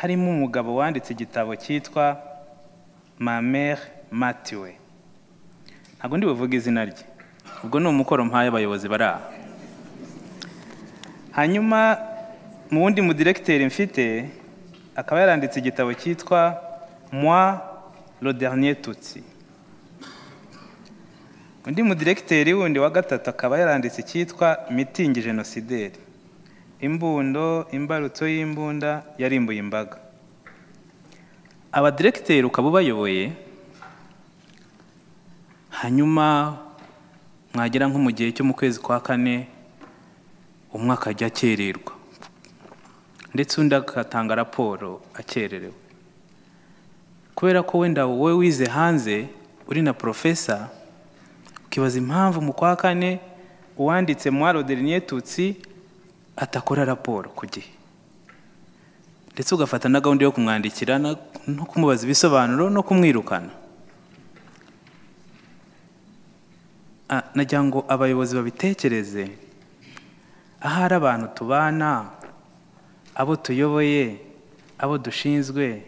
harimo umugabo wanditse igitabo cyitwa mamere matiwe ntabwo ndi buvuge izina rye ubwo ni umukoro mpaye abayobozi bari aha. Hanyuma mu wundi mudiregiteri mfite akaba yaranditse igitabo cyitwa moi le dernier tutsi. Undi mudiregiteri wundi wa gatatu akaba yaranditse icyitwa mitingi genosideri imbundo imbarutso y'imbunda yarimbuye imbaga. Abadiregiteri ukaba ubayoboye hanyuma mwagera nko mu gihe cyo mu kwezi kwa kane umwe akajya akererwa. Ndetse undi agatanga raporo akererewe. Kubera ko wenda wowe wize hanze uri na porofesa ukibaza impamvu mu kwa kane uwanditse mwaro dernier tutsi atakora raporo ku gihe. Ndetse ugafata na gahunda yo kumwandikira no kumubaza ibisobanuro no kumwirukana. Nagira ngo abayobozi babitekereze. Ahari abantu tubana abo tuyoboye abo dushinzwe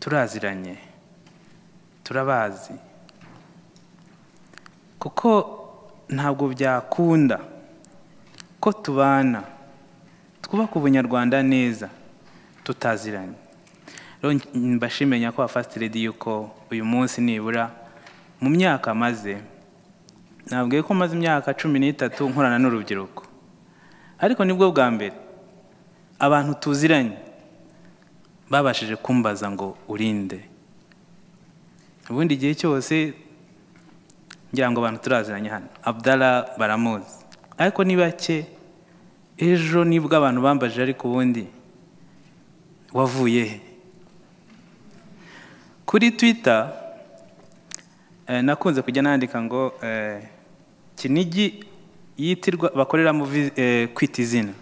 turaziranye turabazi. Kuko ntabwo byakunda. Ko tubana twubaka ubunyarwanda neza tutaziranye. Mbashimenya ko wafasitire yuko uyu munsi nibura mu myaka maze ntabwo ko maze imyaka cumi n'itatu nkorana n'urubyiruko. Ariko ni bwo bwa mbere abantu tuziranye babashije kumbaza ngo urinde. Ubundi igihe cyose ngira ngo abantu turaziranye hano. Abdara baramuzi. Ariko ni bake ejo ni bwo abantu bambajije ariko ubundi wavuye he? Kuri twita nakunze kujya nandika ngo kinigi yitirwa bakoreramo kwita izina.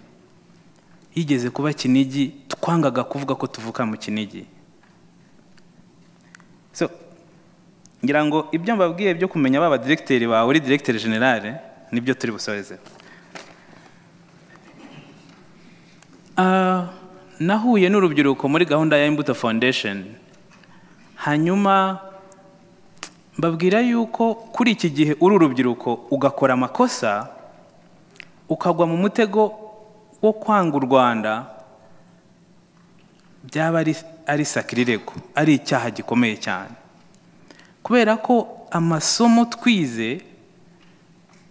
Yigeze kuba kinigi twangaga kuvuga ko tuvuka mu kinigi. So ngira ngo ibyo mbabwiye byo kumenya baba diregiteri bawe uri diregiteri generale ni byo turi busoreze nahuye n'urubyiruko muri gahunda ya imbuto foundation. Hanyuma mbabwira yuko kuri iki gihe uri urubyiruko ugakora amakosa ukagwa mu mutego wo kwanga u rwanda byaba ari sakirirego ari icyaha gikomeye cyane. Kubera ko amasomo twize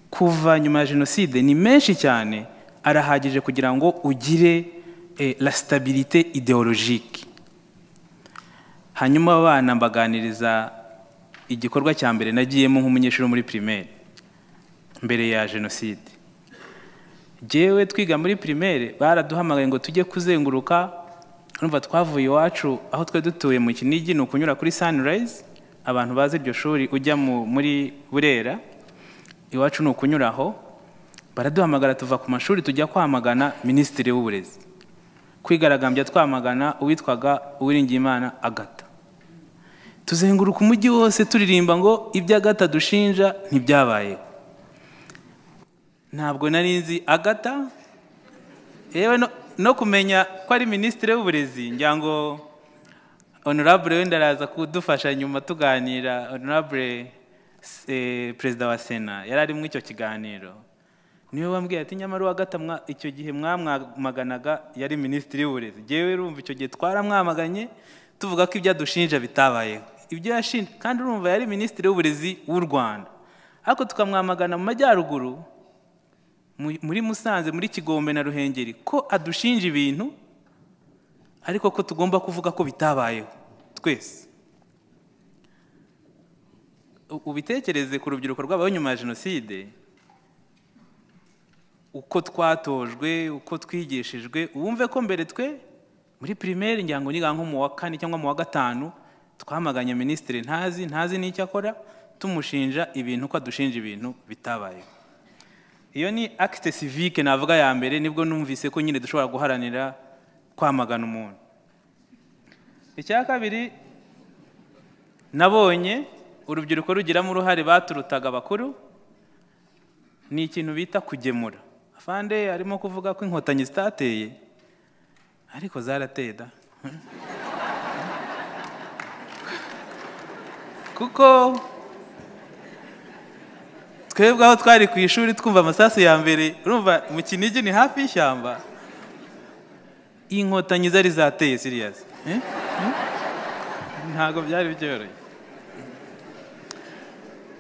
kuva nyuma ya jenoside ni menshi cyane arahagije kugira ngo ugire la stabilite ideologike hanyuma abana mbaganiriza igikorwa cya mbere nagiyemo nk'umunyeshuri muri primaire mbere ya jenoside. Jyewe twiga muri primaire baraduhamagaye ngo tujye kuzenguruka urumva twavuye iwacu aho twari dutuye mu kinigi ni ukunyura kuri sunrise abantu bazi iryo shuri ujya muri burera iwacu ni ukunyuraho. Baraduhamagara tuva ku mashuri tujya kwamagana minisitiri w'uburezi. Kwigaragambya twamagana uwitwaga uwiringiyimana agata tuzenguruka umujyi wose turirimba ngo ibyo agata dushinja ntibyabayeho ntabwo nari nzi agata yewe no kumenya ko ari minisitiri w'uburezi ngira ngo honorable wenda araza kudufasha nyuma tuganira. Honorable perezida wa sena yari ari muri icyo kiganiro. Ni we wambwiye ati nyamara uwa gata icyo gihe mwamwamaganaga yari minisitiri w'uburezi ngewe urumva icyo gihe twaramwamaganye tuvuga ko ibyo adushinja bitabayeho. Ibyo yashinja kandi urumva yari minisitiri w'uburezi w'u rwanda. Ariko tukamwamagana mu majyaruguru muri musanze muri kigombe na ruhengeri ko adushinja ibintu ariko ko tugomba kuvuga ko bitabayeho. Twese. Ubitekereze ku rubyiruko rwabaho nyuma ya jenoside uko twatojwe uko twigishijwe wumve ko mbere twe muri pirimeri ngira ngo niga nko mu wa kane cyangwa mu wa gatanu twamaganye minisitiri ntazi ntazi n'icyo akora tumushinja ibintu ko adushinja ibintu bitabayeho iyo ni akite sivike navuga ya mbere ni bwo numvise ko nyine dushobora guharanira kwamagana umuntu. Icya kabiri nabonye urubyiruko rugiramo uruhare baturutaga abakuru ni ikintu bita kugemura. Afande arimo kuvuga ko inkotanyi zitateye. Ariko zarateye da. Kuko twebwe aho twari ku ishuri twumva amasasu ya mbere urumva mu kinigi ni hafi y'ishyamba. Inkotanyi zari zateye siriyasi ntabwo byari byoroshye.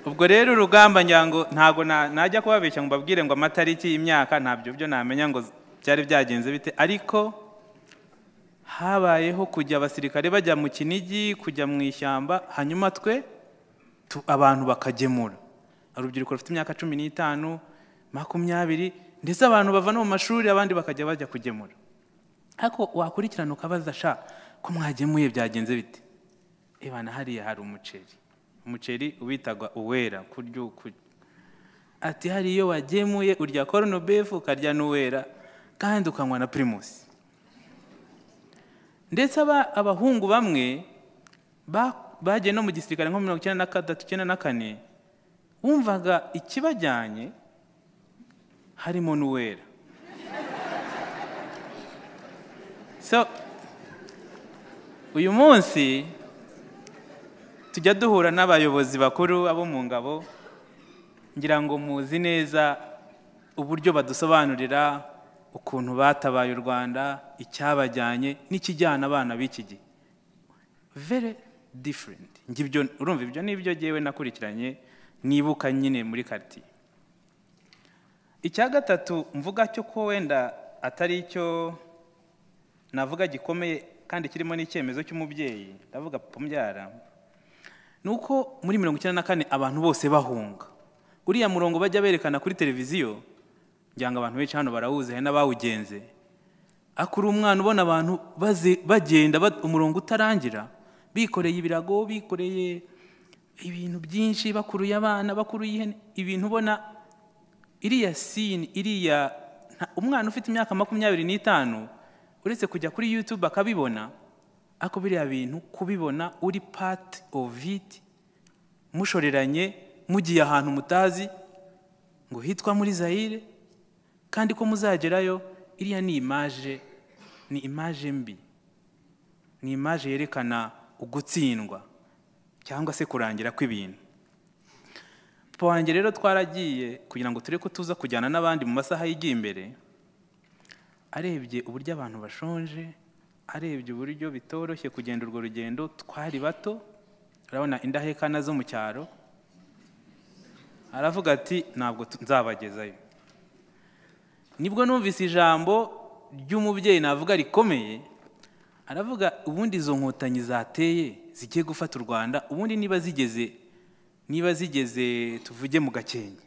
Ubwo rero urugamba nyango ntabwo najya kubabeshya ngo mbabwire ngo amatariki y'imyaka ntabyo byo namenya ngo byari byagenze bite? Ariko habayeho kujya abasirikare bajya mu kinigi kujya mu ishyamba hanyuma twe abantu bakagemura. Urubyiruko rufite imyaka cumi n'itanu makumyabiri ndetse abantu bava no mu mashuri abandi bakajya bajya kugemura. Ariko wakurikirana ukabaza sha ko mwagemuye byagenze bite? Ebana hariya hari umuceri. Umuceri uwitaga uwera kurya ukurya ati hari iyo wagemuye urya koronobefu ukarya n'uwera kandi ukanywa na pirimusi ndetse abahungu bamwe bagiye no mu gisirikare nko mirongo icyenda na gatatu icyenda na kane wumvaga ikibajyanye harimo n'uwera. Uyu munsi tujya duhura n'abayobozi bakuru abo mu ngabo ngira ngo muzi neza uburyo badusobanurira ukuntu batabaye u rwanda icyabajyanye n'ikijyana abana b'iki gihe. Very different. Urumva ibyo? Ni ibyo ngewe nakurikiranye nibuka nyine muri karitsiye icya gatatu mvuga cyo ko wenda atari icyo navuga gikomeye kandi kirimo n'icyemezo cy'umubyeyi. Ndavuga papa mbyara ni uko muri mirongo icyenda na kane abantu bose bahunga. Uriya murongo bajya berekana kuri televiziyo ngira ngo abantu benshi hano barawuzi hari n'abawugenze. Akura umwana ubona abantu bagenda umurongo utarangira bikoreye ibirago bikoreye ibintu byinshi bakuruye abana bakuruye ihene ibintu ubona iriya sini iriya umwana ufite imyaka makumyabiri n'itanu uretse kujya kuri yutube akabibona ariko biriya bintu kubibona uri pati ofu iti mushoreranye mugiye ahantu mutazi ngo hitwa muri zayire kandi ko muzagerayo iriya ni imaje ni imaje mbi. Ni imaje yerekana ugutsindwa cyangwa se kurangira kw'ibintu. Papa wanjye rero twaragiye kugira ngo turebe ko tuza kujyana n'abandi mu masaha yigiye imbere arebye uburyo abantu bashonje arebye uburyo bitoroshye kugenda urwo rugendo twari bato. Urabona indahekana zo mu cyaro. Aravuga ati ntabwo nzabagezayo. Nibwo numvise ijambo ry'umubyeyi navuga rikomeye aravuga ubundi izo nkotanyi zateye zigiye gufata u rwanda ubundi niba zigeze niba zigeze tuvuge mu gakenke.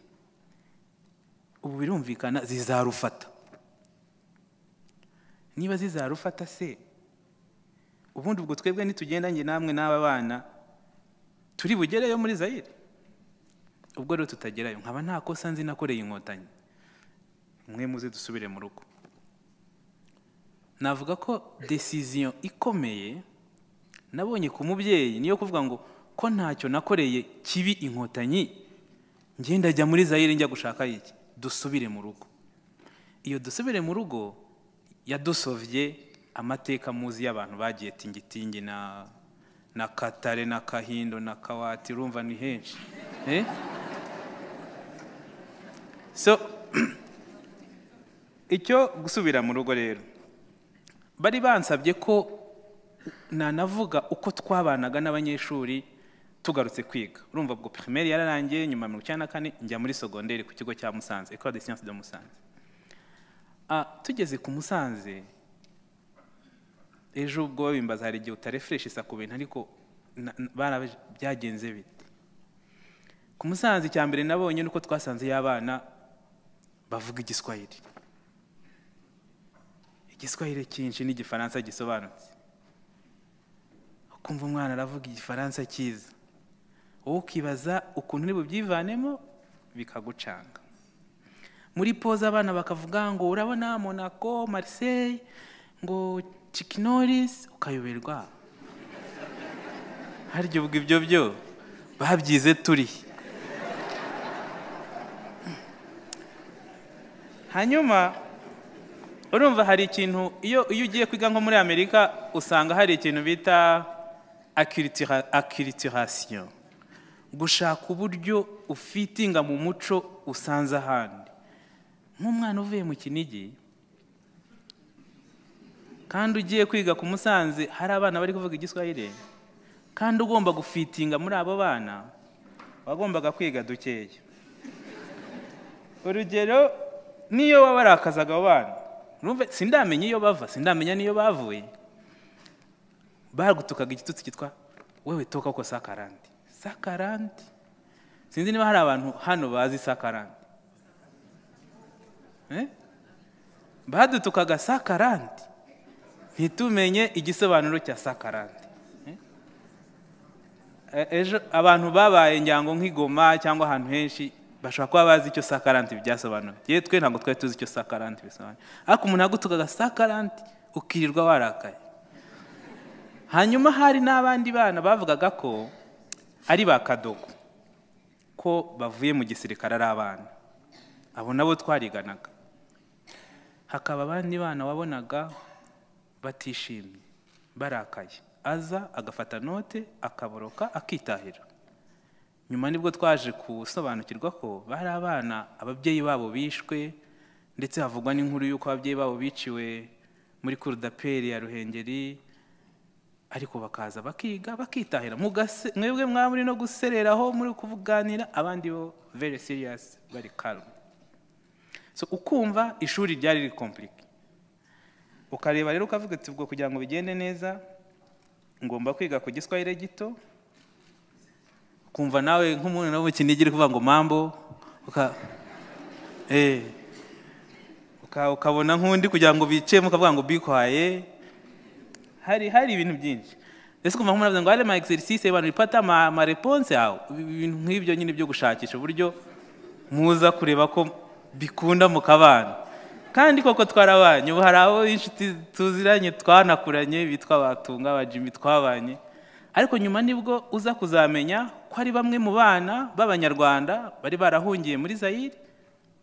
Ubu birumvikana zizarufata. Niba zizarufata se ubundi ubwo twebwe nitugendanye namwe n'aba bana turi bugereyo muri zayire ubwo rero tutagerayo nkaba nta kosa nzi nakoreye inkotanyi. Mwe muze dusubire mu rugo. Navuga ko desiziyo ikomeye nabonye ku mubyeyi niyo kuvuga ngo ko ntacyo nakoreye kibi inkotanyi ngenda ajya muri zayire njya gushaka iki? Dusubire mu rugo. Iyo dusubire mu rugo yadusovye amateka muzi y'abantu bagiye tingitingi na na katare na kahindo na kawati urumva ni henshi eh? so icyo gusubira mu rugo rero bari bansabye ko nanavuga uko twabanaga n'abanyeshuri tugarutse kwiga urumva ubwo primaire yararangiye nyuma mirongo icyenda na kane njya muri sogonderi ku kigo cya musanze ecole de sciences de musanze tugeze ku musanze ejo ubwo babimbaza hari igihe utarefureshisa ku bintu ariko byagenze bite? Ku musanze icya mbere nabonye nuko twasanzeyo abana bavuga igiswahili. Igiswahili cyinshi n'igifaransa gisobanutse. Ukumva umwana aravuga igifaransa cyiza. Wowe ukibaza ukuntu uri bubyivanemo bikagucanga. Muri poza abana bakavuga ngo urabona monaco marseille? Ngo cikinoris ukayoberwa. Harya ubwo ibyo byo babyize turi. Hanyuma urumva hari ikintu iyo iyo ugiye kwiga nko muri amerika usanga hari ikintu bita akiritirasiyo gushaka uburyo ufitinga mu muco usanze ahandi. Nk'umwana uvuye mu kinigi kandi ugiye kwiga ku musanze hari abana bari kuvuga igiswahili? Kandi ugomba gufitinga muri abo bana wagombaga kwiga dukeya. Urugero niyo waba warakazaga abo bana sindamenya iyo bava sindamenya n'iyo bavuye. Bagutukaga igitutsi cyitwa wewe toka ko sakarandi. Sakarandi? Sinzi niba hari abantu hano bazi sakarandi. Badutukaga sakarandi. Ntitumenye igisobanuro cya sakarandi ejo abantu babaye nyango nk'igoma cyangwa ahantu henshi bashobora kuba bazi icyo sakaranti byasobanuye. Yewe twe ntabwo twari tuzi icyo sakaranti bisobanuye. Ariko umuntu yagutukaga sakaranti ukirirwa warakaye. Hanyuma hari n'abandi bana bavugaga ko ari ba kadogo ko bavuye mu gisirikare ari abana. Abo nabo twariganaga. Hakaba abandi bana wabonaga batishimye. Barakaye. Aza agafata note akaboroka akitahira. Nyuma ni bwo twaje gusobanukirwa ko bari abana ababyeyi babo bishwe ndetse havugwa n'inkuru y'uko ababyeyi babo biciwe muri kurudaperi ya ruhengeri ariko bakaza bakiga bakitahira. Mwebwe mwaba no gusereraho muri kuvuganira abandi bo very serious bari calm. So ukumva ishuri ryari riri ukareba rero ukavuga ati ubwo kugira ngo bigende neza ngomba kwiga ku giswahili gito kumva nawe nk'umuntu mu kinigi kuvuga ngo mambo ukabona nk'undi kugira ngo bicemo ukavuga ngo bikwaye hari hari ibintu byinshi. Ese kumva nk'umuntu ngo hari ama exercice abantu bipata ama reponse yawe ibintu nk'ibyo nyine byo gushakisha uburyo muza kureba ko bikunda mu kabana kandi koko twarabanye. Ubu hari abo inshuti tuziranye twanakuranye bitwa batunga abajimi twabanye. Ariko nyuma ni bwo uza kuzamenya ko ari bamwe mu bana b'abanyarwanda bari barahungiye muri zayire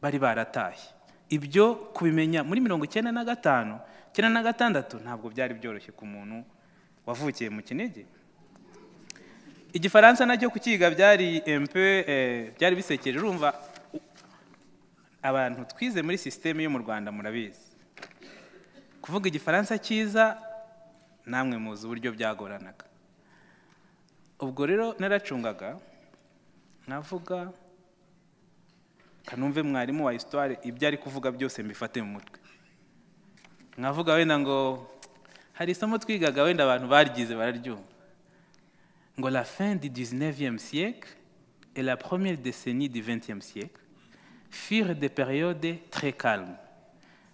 bari baratashye ibyo kubimenya muri mirongo icyenda na gatanu icyenda na gatandatu ntabwo byari byoroshye ku muntu wavukiye mu kinigi. Igifaransa na cyo kukiga byari empe byari bisekeje urumva. Abantu twize muri sisiteme yo mu rwanda murabizi. Kuvuga igifaransa cyiza namwe muzi uburyo byagoranaga. Ubwo rero naracungaga nkavuga kanumve mwarimu wa histoire ibyo ari kuvuga byose mbifate mu mutwe. Nkavuga wenda ngo hari isomo twigaga wenda abantu baryize bararyumva. Ngo la fin du 19e siècle et la première décennie du 20e siècle. Furent des périodes très calmes.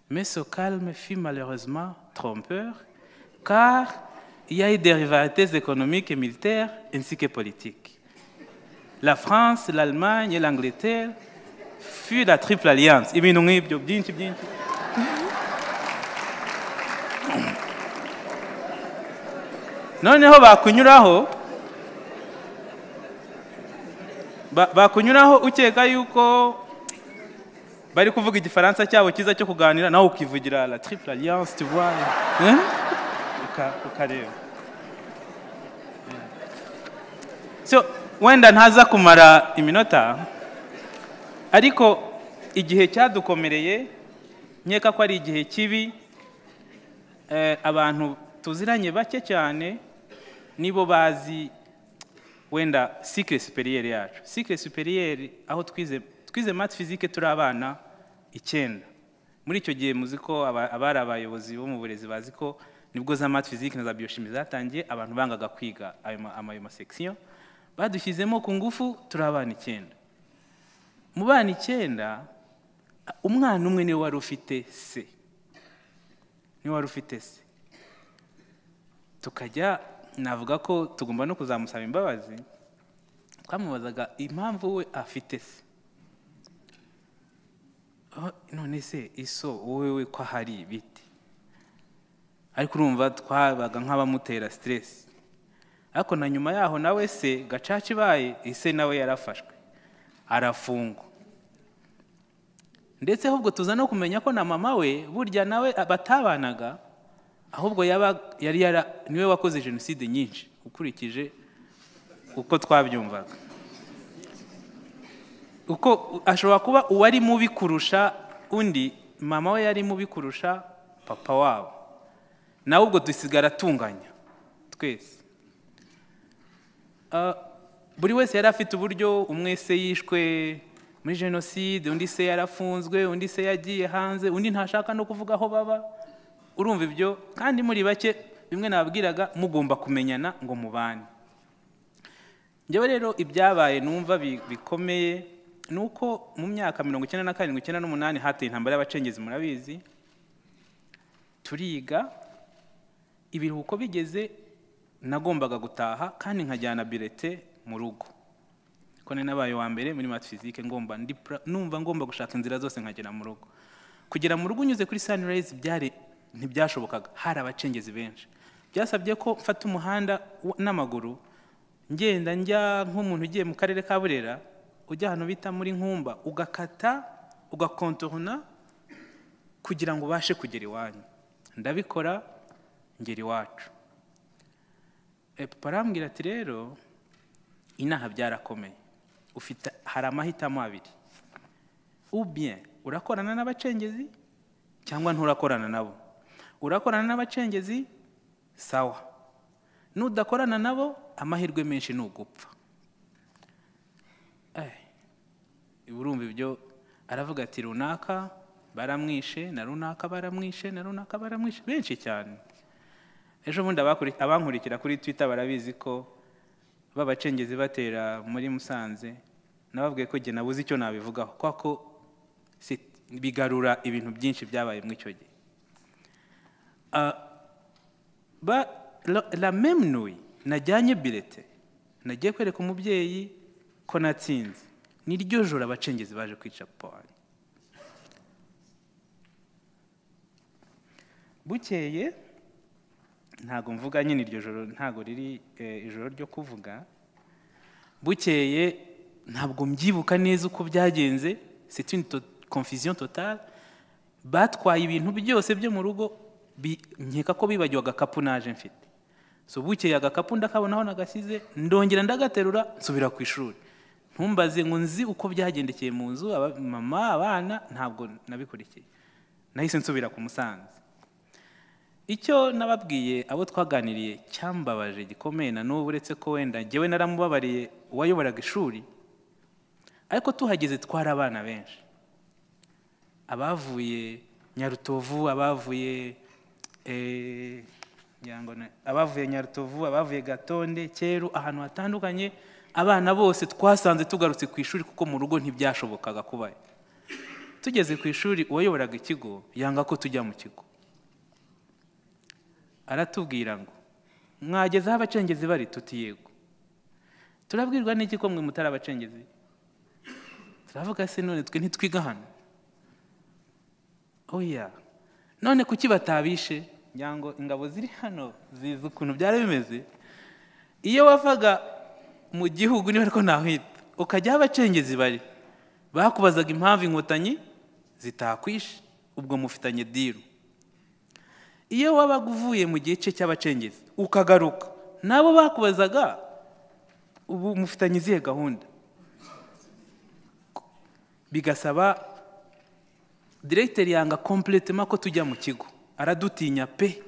Mais ce calme fut malheureusement trompeur, car il y a eu des rivalités économiques et militaires ainsi que politiques. La France, l'Allemagne et l'Angleterre furent la triple alliance. Bari kuvuga igifaransa cyabo cyiza cyo kuganira nawe ukivugira la triple alliance tu vois. Ukareba. So wenda ntaza kumara iminota ariko igihe cyadukomereye nkeka ko ari igihe kibi abantu tuziranye bake cyane nibo bazi wenda sikire superiyeri yacu. Sikire superiyeri aho twize twize mati fizike turi abana icyenda. Muri icyo gihe muzi ko abari abayobozi bo mu burezi bazi ko ni bwo za mati fizike na za biyoshimi zatangiye abantu bangaga kwiga ayo masekisiyo badushyizemo ku ngufu turi abana icyenda. Mu bana icyenda umwana umwe ni we wari ufite se ni we wari ufite se tukajya navuga ko tugomba no kuzamusaba imbabazi twamubazaga impamvu we afite se none se iso wowe we ko ahari ibiti ariko urumva twabaga nk'abamutera siteresi ariko na nyuma yaho nawe se gacaca ibaye ise nawe yarafashwe? Arafungwa. Ndetse ahubwo tuza no kumenya ko na mama we burya nawe batabanaga ahubwo yari ni we wakoze jenoside nyinshi ukurikije uko twabyumvaga. Uko ashobora kuba uwari mubi kurusha undi mama we yari mubi kurusha papa wabo. Nawe ubwo dusigara atunganya twese. Ah, buri wese yari afite uburyo umwe se yishwe muri jenoside undi se yarafunzwe undi se yagiye hanze undi ntashaka no kuvuga aho baba. Urumva ibyo? Kandi muri bake bimwe nababwiraga mugomba kumenyana ngo mubane. Njyewe rero ibyabaye numva bi- bikomeye. Ni uko mu myaka mirongo icyenda na karindwi icyenda n'umunani hateye intambara y'abacengezi murabizi? Turiga ibiruhuko bigeze nagombaga gutaha kandi nkajyana birete mu rugo. Ko nari nabaye wa mbere muri physique ngomba numva ngomba gushaka inzira zose nkagera mu rugo. Kugera mu rugo unyuze kuri sunrise byari ntibyashobokaga. Hari abacengezi benshi. Byasabye ko mfata umuhanda n'amaguru ngenda njya nk'umuntu ugiye mu karere ka burera ujya ahantu bita muri nkumba ugakata ugakontorona kugira ngo ubashe kugera iwanyu. Ndabikora ngera iwacu. Eh, papa arambwira ati rero inaha byarakomeye. Ufite hari amahitamo abiri. Ubien urakorana n'abacengezi cyangwa nturakorana nabo. Urakorana n'abacengezi sawa. Nudakorana nabo amahirwe menshi ni ugupfa. Urumva ibyo aravuga ati runaka baramwishe na runaka baramwishe na runaka baramwishe. Benshi cyane. Ejo bundi abankurikira kuri twitter barabizi ko babacengezi batera muri musanze nababwiye ko jye nabuze icyo nabivugaho. Kubera ko si- bigarura ibintu byinshi byabaye muri icyo gihe. Ah, même nuit najyanye birete nagiye kwereka umubyeyi ko natsinze. Niryo joro abacengezi baje kwica wanjye bukeye ntabwo mvuga nyine iryo joro ntabwo riri eh, ijoro ryo kuvuga. Bukeye ntabwo mbyibuka neza uko byagenze. To- confusion totale. Batwaye ibintu byose byo mu rugo nkeka ko bibagiwe agakapu naje mfite. So bukeye agakapu ndakabona aho nagasize ndongera ndagaterura nsubira ku ishuri. Ntumbaze ngo nzi uko byagendekeye mu nzu mama abana ntabwo nabikurikiye. Nahise nsubira ku musanze. Icyo nababwiye abo twaganiriye cyambabaje gikomeye na n'ubu uretse ko wenda njyewe naramubabariye uwayoboraga ishuri. Ariko tuhageze twari abana benshi. Abavuye nyarutovu abavuye eh, abavuye nyarutovu abavuye gatonde cyeru ahantu hatandukanye abana bose twasanze tugarutse ku ishuri kuko mu rugo ntibyashobokaga kubayo. Tugeze ku ishuri uwayoboraga ikigo yanga ko tujya mu kigo. Aratubwira ngo mwageze aho abacengezi bari? Tuti yego. Turabwirwa n'iki ko mwe mutari abacengezi? Turavuga se none twe ntitwiga hano. Oya none kuki batabishe? Ngo ingabo ziri hano zizi ukuntu byari bimeze. Iyo wavaga mu gihugu niba ariko nahita ukajya aho abacengezi bari bakubazaga impamvu inkotanyi zitakwishe ubwo mufitanye diru iyo wabaga uvuye mu gice cy'abacengezi ukagaruka nabo bakubazaga ubu mufitanye izihe gahunda? Bigasaba diregiteri yanga kompletema ko tujya mu kigo aradutinya pe.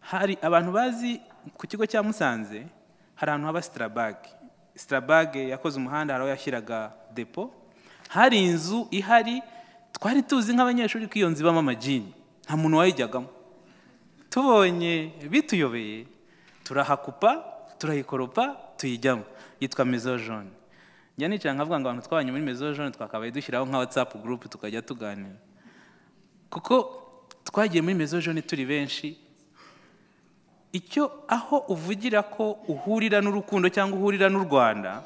Hari abantu bazi ku kigo cya musanze hari ahantu haba sitarabage sitarabage yakoze umuhanda hari aho yashyiraga depo. Hari inzu ihari twari tuzi nk'abanyeshuri ko iyo nzu ibamo amajini. Nta muntu wayijyagamo. Tubonye bituyobeye turahakupa turayikoropa tuyijyamo. Yitwa mezo jone njya nicara nkavuga ngo abantu twabanye muri mezo jone twakabaye dushyiraho nka watsapu gurupe tukajya tuganira. Kuko twagiye muri mezo jone turi benshi icyo aho uvugira ko uhurira n'urukundo cyangwa uhurira n'u rwanda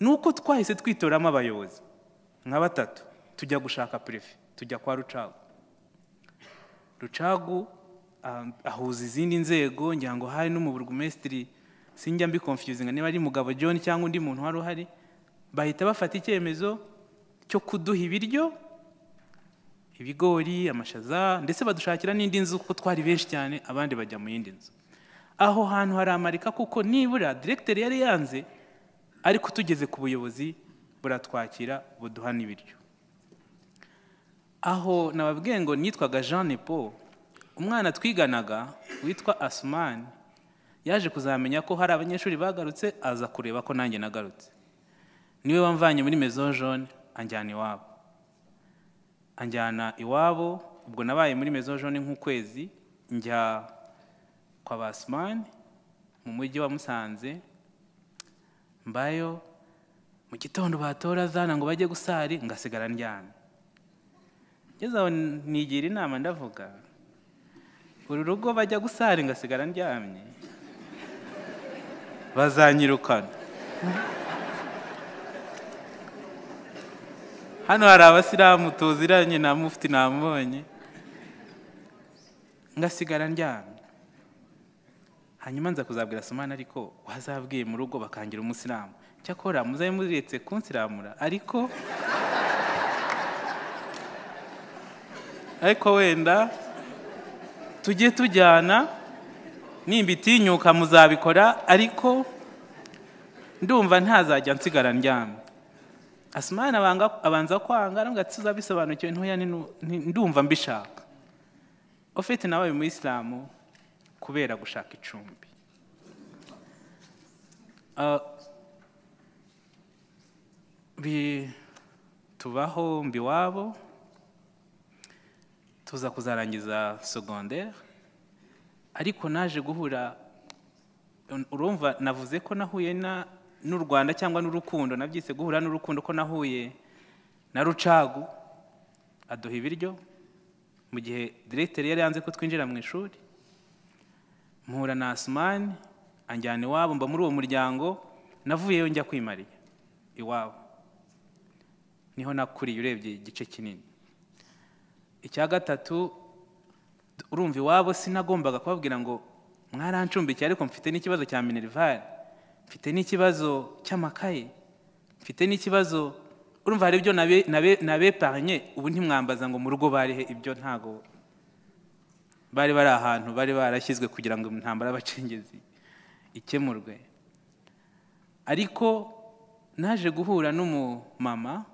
ni uko twahise twitoramo abayobozi nka batatu. Tujya gushaka perefe tujya kwa rucagu. Rucagu ah, ahuza izindi nzego ngira ngo hari n'umuburugumesitiri sinjya mbi confusing niba ari mugabo john cyangwa undi muntu wari uhari bahita bafata icyemezo cyo kuduha ibiryo ibigori amashaza ndetse badushakira n'indi nzu kuko twari benshi cyane abandi bajya mu yindi nzu. Aho hantu haramarika kuko nibura diregiteri yari yanze ariko tugeze ku buyobozi buratwakira buduha n'ibiryo. Aho nababwiye ngo nitwaga jean nepo umwana twiganaga witwa asumani yaje kuzamenya ko hari abanyeshuri bagarutse aza kureba ko nanjye nagarutse. Niwe wamvanye muri mezo jone anjyana iwabo. Anjyana iwabo ubwo nabaye muri mezo jone nk'ukwezi njya kwa basimani mu mujyi wa musanze mbayo mu gitondo batora zana ngo bajye gusari ngasigara ndyamye ngeze aho nigira inama ndavuga uru rugo bajya gusari ngasigara ndyamye. Bazanyirukana. Hano hari abasilamu tuziranye na mufti namubonye. Ngasigara ndyamye. Hanyuma nza kuzabwira somana ariko wazabwiye mu rugo bakangira umusilamu. Cyakora muzabe muretse kunsiramura ariko ariko wenda tujye tujyana nimba itinyuka muzabikora ariko ndumva ntazajya nsigara ndyamye. Asumani abanza kwanga arambwira ati tuzabisobanukiwe ntoya ndumva mbishaka. Ufite nawe umuyisilamu kubera gushaka icumbi. Tubaho mbi iwabo tuza kuzarangiza segonderi ariko naje guhura urumva navuze ko nahuye n'u rwanda cyangwa n'urukundo nabyise guhura n'urukundo ko nahuye na rucagu aduha ibiryo mu gihe diregiteri yari yanze ko twinjira mu ishuri. Mpura na asumani anjyana iwabo mba muri uwo muryango navuyeyo njya kwimariya iwabo. Niho nakuriye urebye igice kinini. Icya gatatu urumva iwabo sinagombaga kubabwira ngo mwarancumbikiye ariko mfite n'ikibazo cya minerivare. Mfite n'ikibazo cy'amakaye. Mfite n'ikibazo urumva hari ibyo nabepanye ubu ntimwambaza ngo mu rugo barihe ibyo ntago bari bari ahantu bari barashyizwe kugira ngo intambara y'abacengezi ikemurwe. Ariko naje guhura n'umumama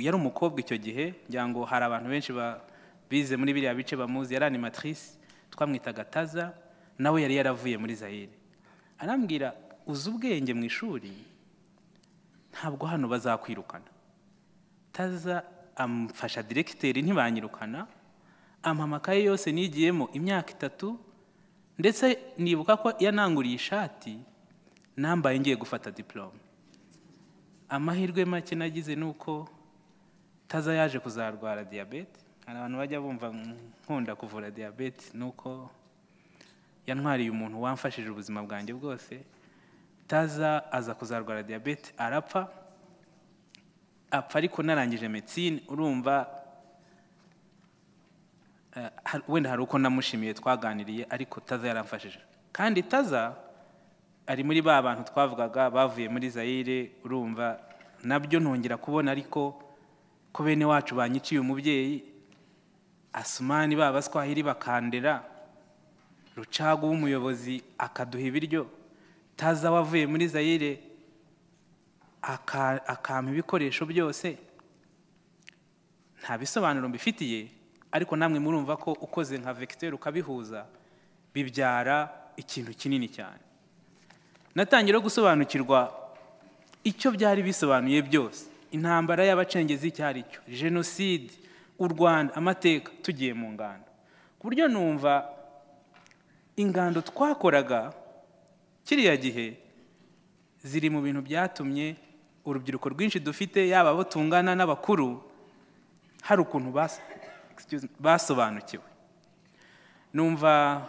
yari umukobwa icyo gihe ngira ngo hari abantu benshi bize muri biriya bice bamuzi yari animatrice twamwitaga taza nawe yari yaravuye muri zayire arambwira uzi ubwenge mu ishuri? Ntabwo hano bazakwirukana. Taza amfasha diregiteri ntibanyirukana ampa amakaye yose nigiyemo imyaka itatu ndetse nibuka ko yananguriye ishati nambaye ngiye gufata diporome amahirwe make nagize ni uko taza yaje kuzarwara diyabete hari abantu bajya bumva nkunda kuvura diyabete ni uko yantwariye umuntu wamfashije ubuzima bwanjye bwose taza aza kuzarwara diyabete arapfa apfa ariko narangije medicine urumva wenda hari uko namushimiye twaganiriye ariko taza yaramfashije. Kandi taza ari muri ba bantu twavugaga bavuye muri zayire urumva na byo ntongera kubona ariko ko bene wacu banyiciye umubyeyi asumani ba baswahili bakandera rucagu w'umuyobozi akaduha ibiryo taza wavuye muri zayire akampa ibikoresho byose. Nta bisobanuro mbifitiye ariko namwe murumva ko ukoze nka vegiteri ukabihuza bibyara ikintu kinini cyane. Natangira gusobanukirwa icyo byari bisobanuye byose. Intambara y'abacengezi icyo ari cyo. Jenoside u rwanda amateka tugiye mu ngando. Ku buryo numva ingando twakoraga kiriya gihe ziri mu bintu byatumye urubyiruko rwinshi dufite yaba abo tungana n'abakuru hari ukuntu basobanukiwe. Numva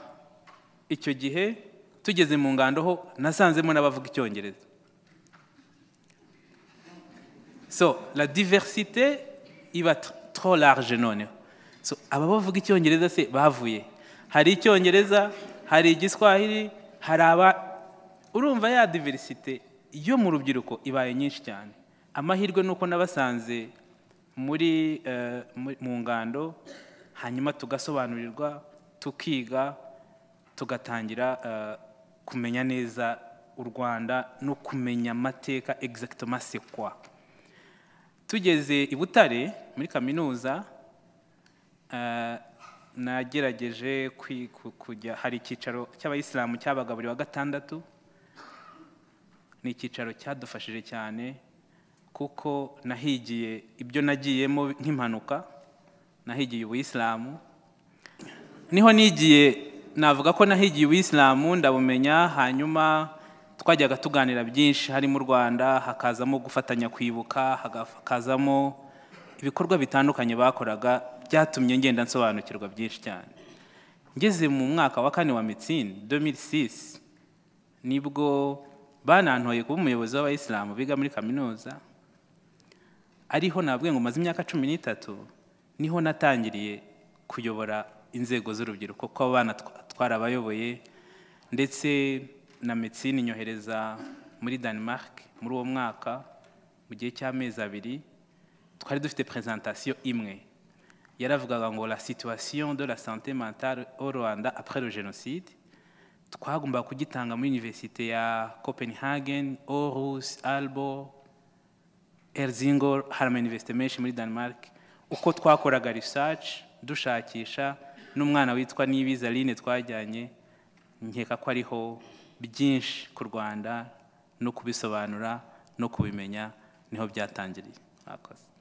icyo gihe tugeze mu ngando ho nasanzemo n'abavuga icyongereza. So la diversite iba trop large noneho. So aba bavuga icyongereza se bavuye. Hari icyongereza hari igiswahili hari aba urumva ya diversite yo mu rubyiruko ibaye nyinshi cyane. Amahirwe ni uko nabasanze muri eh, mu- ngando hanyuma tugasobanurirwa tukiga tugatangira eh, kumenya neza u rwanda no kumenya amateka c'est quoi. Tugeze i butare muri kaminuza eh, nagerageje kujya hari icyicaro cy'abayisilamu cyabaga buri wa gatandatu. Ni icyicaro cyadufashije cyane kuko nahigiye ibyo nagiyemo nk'impanuka nahigiye ubuyisilamu ni ho nigiye navuga ko nahigiye ubuyisilamu ndabumenya hanyuma twajyaga tuganira byinshi harimo u rwanda hakazamo gufatanya kwibuka hakazamo ibikorwa bitandukanye bakoraga byatumye ngenda nsobanukirwa byinshi cyane. Ngeze mu mwaka wa kane wa mitsini 2006 ni bwo banantoye kuba umuyobozi w'abayisilamu biga muri kaminuza ariho nabwiye ngo maze imyaka cumi n'itatu ni ho natangiriye kuyobora inzego z'urubyiruko ko abana twarabayoboye ndetse na medecine inyohereza muri Denmark muri uwo mwaka mu gihe cy'amezi abiri twari dufite presentation imwe. Yaravugaga ngo la situation de la santé mentale au Rwanda après le génocide twagombaga kugitanga muri université ya Copenhagen, Aarhus, Aalborg, Helsingor hari ama université menshi muri Denmark uko twakoraga research dushakisha n'umwana witwa Nibiza Aline twajyanye nkeka ko ariho byinshi ku Rwanda no kubisobanura no kubimenya ni ho byatangiriye. Mwakoze.